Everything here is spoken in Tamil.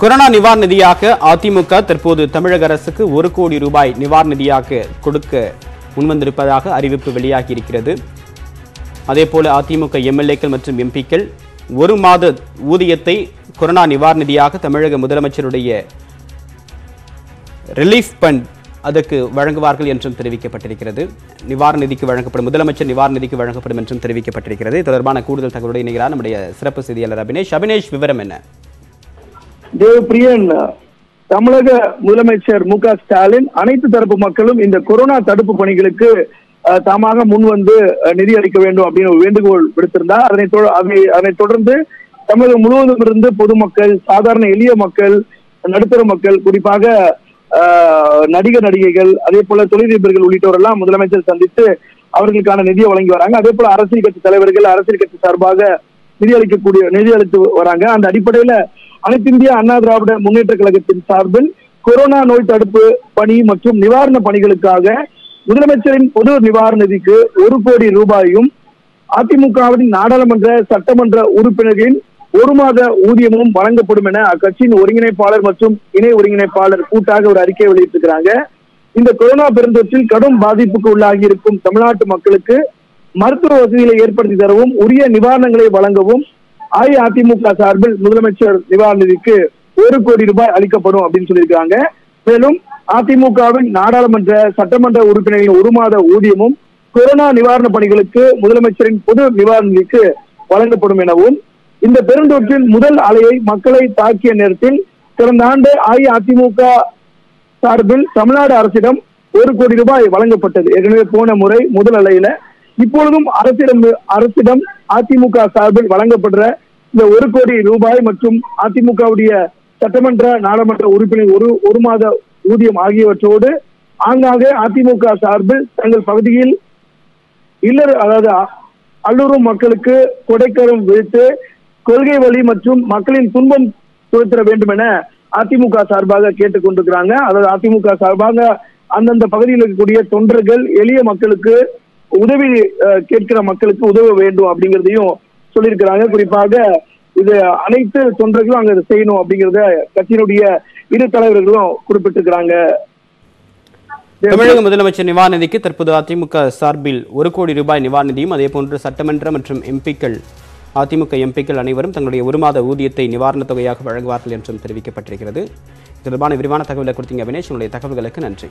கொரோனா நிவாரண நிதியாக அதிமுக தற்போது தமிழக அரசுக்கு ஒரு கோடி ரூபாய் நிவாரண நிதியாக கொடுக்க முன்வந்திருப்பதாக அறிவிப்பு வெளியாகி இருக்கிறது அதேபோல அதிமுக எம்எல்ஏக்கள் மற்றும் எம்பிக்கள் ஒரு மாத ஊதியத்தை கொரோனா நிவாரண நிதியாக தமிழக முதலமைச்சருடைய ரிலீஃப் ஃபண்ட் அதற்கு வழங்குவார்கள் என்றும் தெரிவிக்கப்பட்டிருக்கிறது. நிவாரண நிதிக்கு வழங்கப்படும் முதலமைச்சர் நிவாரண நிதிக்கு வழங்கப்படும் என்றும் தெரிவிக்கப்பட்டிருக்கிறது. தொடர்பான கூடுதல் தகவலுடன் இணைகிறார் நம்முடைய சிறப்பு செய்தியாளர் அபினேஷ். அபினேஷ் விவரம் என்ன? தேவப்பிரியன் தமிழக முதலமைச்சர் மு க ஸ்டாலின் அனைத்து தரப்பு மக்களும் இந்த கொரோனா தடுப்பு பணிகளுக்கு தாமாக முன் வந்து நிதி அளிக்க வேண்டும் அப்படின்னு ஒரு வேண்டுகோள் விடுத்திருந்தார். அதனை தொ- அதை- அதனைத் தொடர்ந்து தமிழகம் முழுவதும் இருந்து பொதுமக்கள் சாதாரண எளிய மக்கள் நடுத்தர மக்கள் குறிப்பாக நடிகர் நடிகைகள் அதே போல தொழிலதிபர்கள் உள்ளிட்டோர் எல்லாம் முதலமைச்சர் சந்தித்து அவர்களுக்கான நிதியை வழங்கி வராங்க. அதே போல அரசியல் கட்சி தலைவர்கள் அரசியல் கட்சி சார்பாக நிதி அளிக்கக்கூடிய நிதி அளித்து வராங்க. அந்த அடிப்படையில அனைத்து இந்திய அண்ணா திராவிட முன்னேற்ற கழகத்தின் சார்பில் கொரோனா நோய் தடுப்பு பணி மற்றும் நிவாரண பணிகளுக்காக முதலமைச்சரின் பொது நிவாரண நிதிக்கு ஒரு கோடி ரூபாயும் அதிமுகவின் நாடாளுமன்ற சட்டமன்ற உறுப்பினர்களின் ஒரு மாத ஊதியமும் வழங்கப்படும் என அக்கட்சியின் ஒருங்கிணைப்பாளர் மற்றும் இணை ஒருங்கிணைப்பாளர் கூட்டாக ஒரு அறிக்கை வெளியிட்டிருக்கிறாங்க. இந்த கொரோனா பெருந்தொற்றில் கடும் பாதிப்புக்கு உள்ளாகி இருக்கும் தமிழ்நாட்டு மக்களுக்கு மருத்துவ வசதிகளை ஏற்படுத்தி தரவும் உரிய நிவாரணங்களை வழங்கவும் அஇஅதிமுக சார்பில் முதலமைச்சர் நிவாரண நிதிக்கு ஒரு கோடி ரூபாய் அளிக்கப்படும் அப்படின்னு சொல்லியிருக்காங்க. மேலும் அதிமுகவின் நாடாளுமன்ற சட்டமன்ற உறுப்பினர்களின் ஒரு மாத ஊதியமும் கொரோனா நிவாரண பணிகளுக்கு முதலமைச்சரின் பொது நிவாரணிக்கு வழங்கப்படும் எனவும் இந்த பெருந்தொற்றின் முதல் அலையை மக்களை தாக்கிய நேரத்தில் கடந்த ஆண்டு அஇஅதிமுக சார்பில் தமிழ்நாடு அரசிடம் ஒரு கோடி ரூபாய் வழங்கப்பட்டது. ஏற்கனவே போன முறை முதல் அலையில இப்பொழுதும் அரசிடம் அரசிடம் அதிமுக சார்பில் வழங்கப்படுற இந்த ஒரு கோடி ரூபாய் மற்றும் அதிமுகவுடைய சட்டமன்ற நாடாளுமன்ற உறுப்பினர் ஒரு ஒரு மாத ஊதியம் ஆகியவற்றோடு ஆங்காங்கே அதிமுக சார்பில் தங்கள் பகுதியில் இல்லற அதாவது அல்லூரும் மக்களுக்கு கொடைக்கரம் விழித்து கொள்கை வழி மற்றும் மக்களின் துன்பம் துரத்திட வேண்டும் என அதிமுக சார்பாக கேட்டுக் கொண்டிருக்கிறாங்க அதாவது அதிமுக சார்பாக அந்தந்த பகுதியில் இருக்கக்கூடிய தொண்டர்கள் எளிய மக்களுக்கு உதவி கேட்கிற மக்களுக்கு உதவ வேண்டும் அப்படிங்கிறதையும் சொல்லியிருக்கிறாங்க. குறிப்பாக இது அனைத்து தொண்டர்களும் அங்க செய்யணும் அப்படிங்கறத கட்சியினுடைய இரு தலைவர்களும் குறிப்பிட்டிருக்கிறாங்க. தமிழக முதலமைச்சர் நிவாரண தற்போது அதிமுக சார்பில் ஒரு கோடி ரூபாய் நிவாரண நிதியும் அதேபோன்று சட்டமன்ற மற்றும் எம்பிக்கள் அதிமுக எம்பிக்கள் அனைவரும் தங்களுடைய ஒரு மாத ஊதியத்தை நிவாரணத் தொகையாக வழங்குவார்கள் என்றும் தெரிவிக்கப்பட்டிருக்கிறது. தொடர்பான விரிவான தகவலை கொடுத்தீங்க அபினேஷ் உங்களுடைய தகவல்களுக்கு நன்றி.